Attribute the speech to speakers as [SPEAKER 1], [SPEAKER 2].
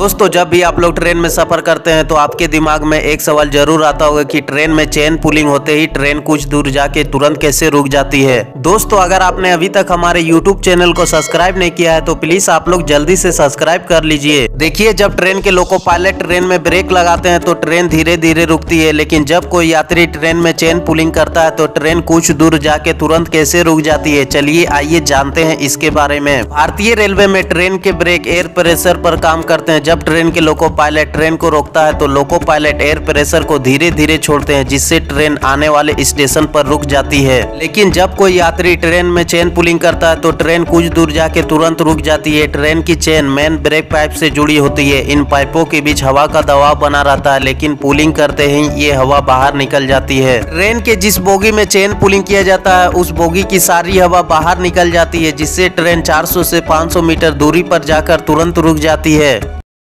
[SPEAKER 1] दोस्तों, जब भी आप लोग ट्रेन में सफ़र करते हैं तो आपके दिमाग में एक सवाल ज़रूर आता होगा कि ट्रेन में चेन पुलिंग होते ही ट्रेन कुछ दूर जाके तुरंत कैसे रुक जाती है। दोस्तों, अगर आपने अभी तक हमारे यूट्यूब चैनल को सब्सक्राइब नहीं किया है तो प्लीज़ आप लोग जल्दी से सब्सक्राइब कर लीजिए। देखिए, जब ट्रेन के लोको पायलट ट्रेन में ब्रेक लगाते हैं तो ट्रेन धीरे धीरे रुकती है, लेकिन जब कोई यात्री ट्रेन में चेन पुलिंग करता है तो ट्रेन कुछ दूर जाके तुरंत कैसे रुक जाती है? चलिए, आइए जानते हैं इसके बारे में। भारतीय रेलवे में ट्रेन के ब्रेक, एयर प्रेशर पर काम करते हैं। जब ट्रेन के लोको पायलट ट्रेन को रोकता है तो लोको पायलट एयर प्रेशर को धीरे धीरे छोड़ते हैं, जिससे ट्रेन आने वाले स्टेशन पर रुक जाती है। लेकिन जब कोई यात्री ट्रेन में चेन पुलिंग करता है तो ट्रेन कुछ दूर जाके तुरंत रुक जाती है। ट्रेन की चेन मेन ब्रेक पाइप से जुड़ी होती है। इन पाइपों के बीच हवा का दबाव बना रहता है, लेकिन पुलिंग करते ही ये हवा बाहर निकल जाती है। ट्रेन के जिस बोगी में चेन पुलिंग किया जाता है, उस बोगी की सारी हवा बाहर निकल जाती है, जिससे ट्रेन 400 से 500 मीटर दूरी पर जाकर तुरंत रुक जाती है।